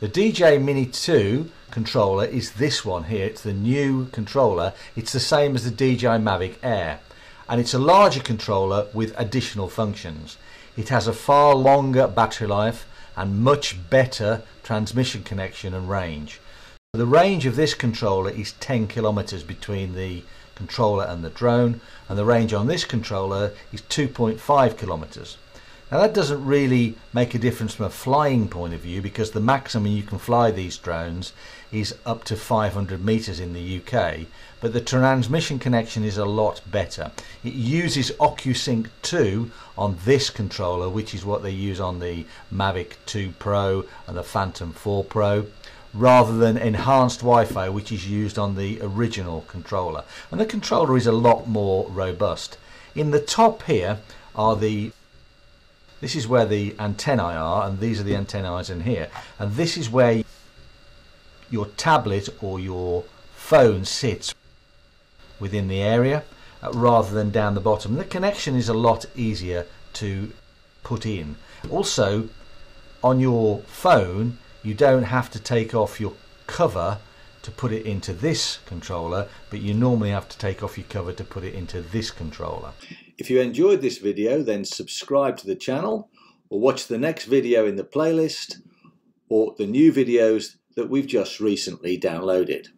The DJI Mini 2 controller is this one here. It's the new controller. It's the same as the DJI Mavic Air and it's a larger controller with additional functions. It has a far longer battery life and much better transmission connection and range. The range of this controller is 10 kilometers between the controller and the drone and the range on this controller is 2.5 kilometers. Now that doesn't really make a difference from a flying point of view because the maximum you can fly these drones is up to 500 meters in the UK but the transmission connection is a lot better. It uses OcuSync 2 on this controller which is what they use on the Mavic 2 Pro and the Phantom 4 Pro rather than enhanced Wi-Fi which is used on the original controller and the controller is a lot more robust. In the top here are the this is where the antennae are, and these are the antennae in here. And this is where your tablet or your phone sits within the area uh, rather than down the bottom. The connection is a lot easier to put in. Also, on your phone, you don't have to take off your cover to put it into this controller, but you normally have to take off your cover to put it into this controller. If you enjoyed this video, then subscribe to the channel or watch the next video in the playlist or the new videos that we've just recently downloaded.